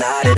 about it.